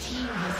team has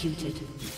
Executed.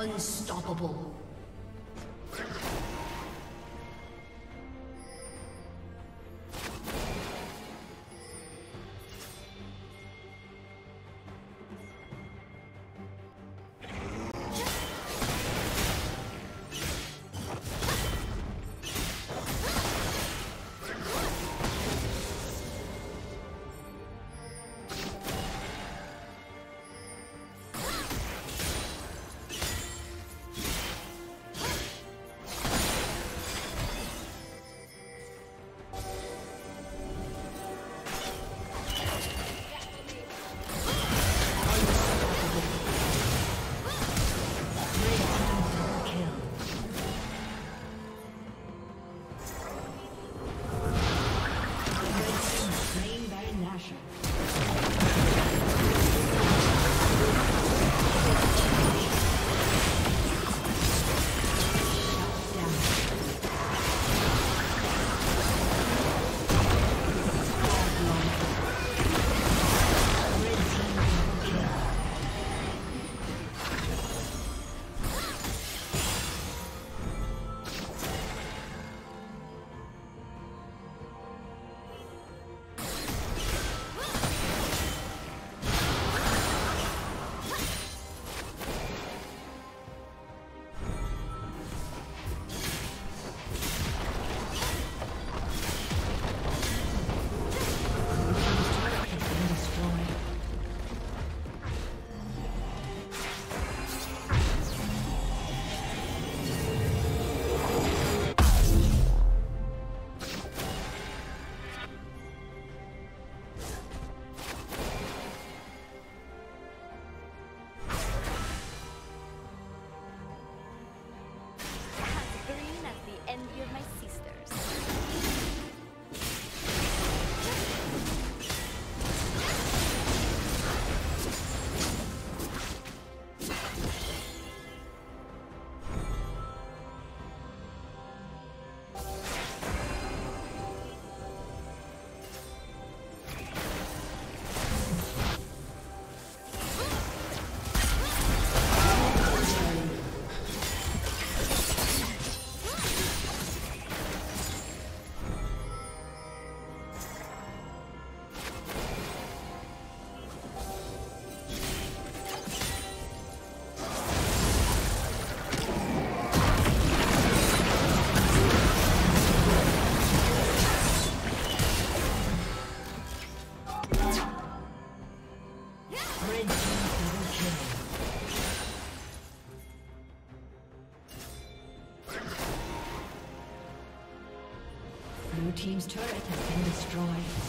Unstoppable. Destroyed.